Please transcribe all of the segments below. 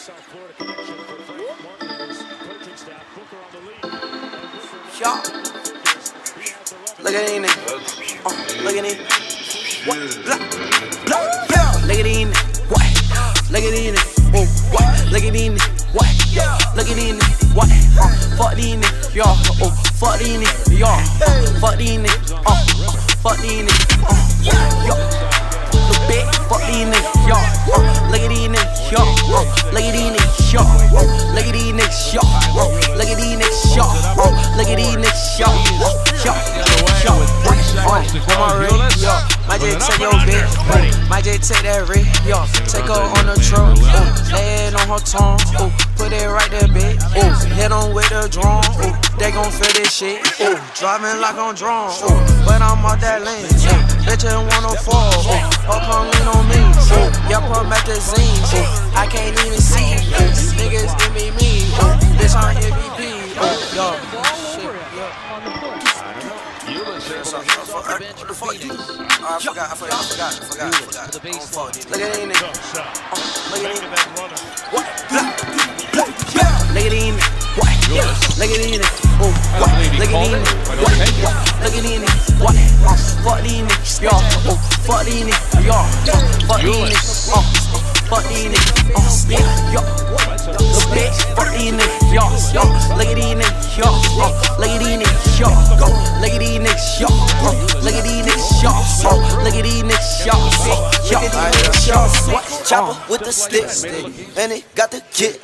South Florida connection. Look at niggas. Uh, look at these. What? Look. Look. Yeah. Look at niggas. What? Look at niggas. Oh, what? Look at niggas. What? Look at niggas. What? Uh, fuck these. Y'all. Oh, fuck these. Y'all. Uh, fuck these. Uh, fuck these. Uh, y'all. Look big, fuck these Come on, Ray, yo. My J take your bitch. My J take that Ray, yo. Take her on the truck. Lay it on her tongue. Uh, put it right there, bitch. Uh, hit on with the drum. Uh, they gon' feel this shit. Uh, driving like I'm drunk. Uh, but I'm out that lane. Bitch, I wanna fall. Uh, What the fuck you? Oh, I forgot, I forgot, I forgot, I forgot, I forgot. I don't fuck these. Look at these niggas. Uh, look at these niggas. What? Look, look. Look at these niggas. What? Look at these niggas. Oh, what? Look at these niggas. What? Look at these niggas. What? Uh, fuck these niggas. Y'all. Oh, fuck these niggas. Y'all. Fuck these niggas. Uh, fuck these niggas. Uh, yeah. Yo. Little bitch. Fuck these niggas. Y'all. Yo. Look at these niggas. Y'all. Uh, look at these niggas. Y'all. Go. Look at these niggas. Y'all. Uh, look at these niggas. Y'all. Uh, look at these niggas. Y'all. Uh, y'all. Chopper with the stick, and it got the kick.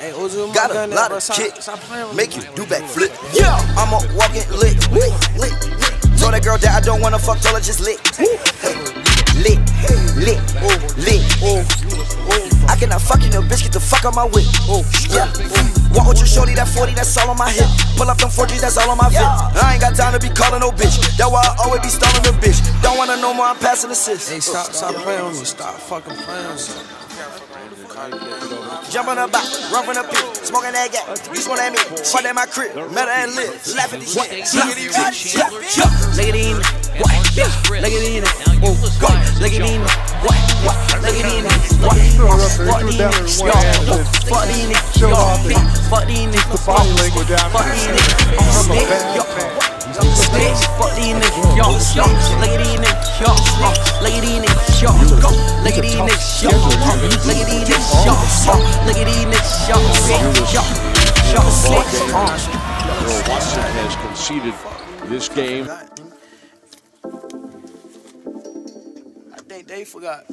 Got a lot of kick, make you do backflip. Yeah, I'm a walking lick, lick, lick. Told that girl that I don't wanna fuck, told her just lick. Lick, lick, oh, lick, oh, oh. I cannot fuck you, no bitch, get the fuck out my whip. Oh, yeah. Walk with your shorty, that 40, that's all on my hip. Pull up them 4Gs, that's all on my fit. I ain't got time to be calling no bitch. That's why I always be stalling the bitch. Don't wanna know more, I'm passing assist. Hey, stop, stop playing with me. Stop fucking playing with me. Jump on the box, run from the pit, smoking that gas. You smoke that me, fuck at my crib, matter and live, laugh at these shit. Look at these bitches. Look at these what? Look at these oh, go. Look at these what? What? Look at these what? Fuck these niggas, y'all. Fuck these niggas, y'all. Fuck these niggas, fuck these niggas. Fuck these niggas, y'all. Bitch, fuck these niggas, y'all. Look at these niggas, y'all. Look at these niggas, y'all. Look at these niggas, y'all. Look at these niggas, y'all. Look at these niggas, y'all. Y'all, y'all, Earl Watson has conceded this game. They forgot.